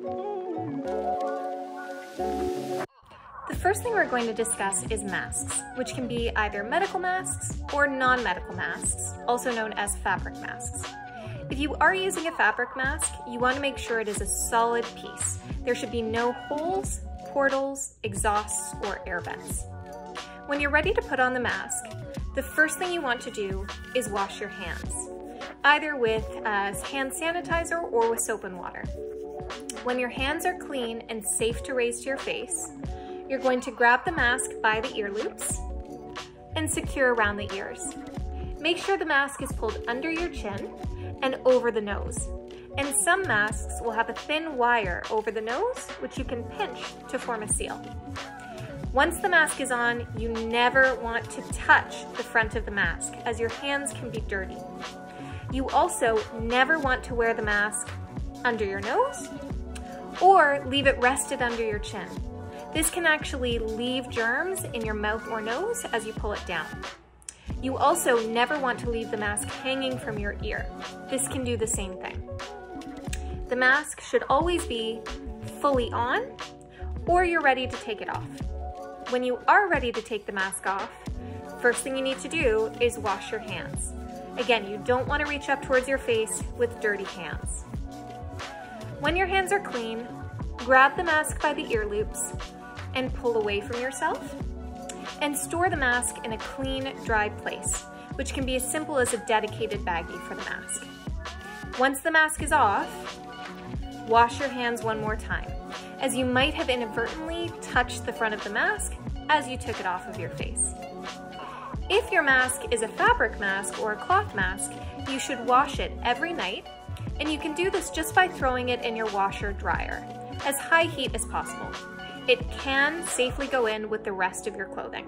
The first thing we're going to discuss is masks, which can be either medical masks or non-medical masks, also known as fabric masks. If you are using a fabric mask, you want to make sure it is a solid piece. There should be no holes, portals, exhausts, or air vents. When you're ready to put on the mask, the first thing you want to do is wash your hands, either with uh, hand sanitizer or with soap and water. When your hands are clean and safe to raise to your face, you're going to grab the mask by the ear loops and secure around the ears. Make sure the mask is pulled under your chin and over the nose. And some masks will have a thin wire over the nose, which you can pinch to form a seal. Once the mask is on, you never want to touch the front of the mask as your hands can be dirty. You also never want to wear the mask under your nose or leave it rested under your chin. This can actually leave germs in your mouth or nose as you pull it down. You also never want to leave the mask hanging from your ear. This can do the same thing. The mask should always be fully on or you're ready to take it off. When you are ready to take the mask off, first thing you need to do is wash your hands. Again, you don't want to reach up towards your face with dirty hands. When your hands are clean, grab the mask by the ear loops and pull away from yourself and store the mask in a clean, dry place, which can be as simple as a dedicated baggie for the mask. Once the mask is off, wash your hands one more time as you might have inadvertently touched the front of the mask as you took it off of your face. If your mask is a fabric mask or a cloth mask, you should wash it every night, and you can do this just by throwing it in your washer dryer, as high heat as possible. It can safely go in with the rest of your clothing.